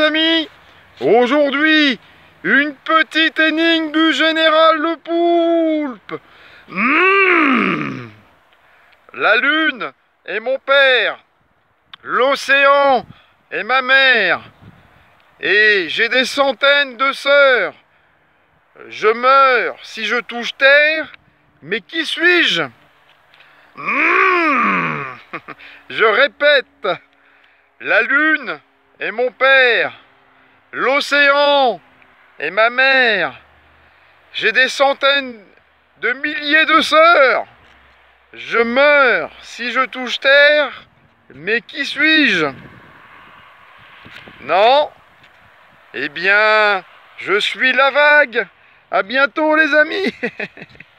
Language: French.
amis. Aujourd'hui, une petite énigme du général Le Poulpe. Mmh La lune est mon père, l'océan est ma mère, et j'ai des centaines de sœurs. Je meurs si je touche terre, mais qui suis-je? Mmh Je répète, la lune est mon père, l'océan est ma mère. J'ai des centaines de milliers de sœurs. Je meurs si je touche terre, mais qui suis-je? Non Eh bien, je suis la vague. À bientôt les amis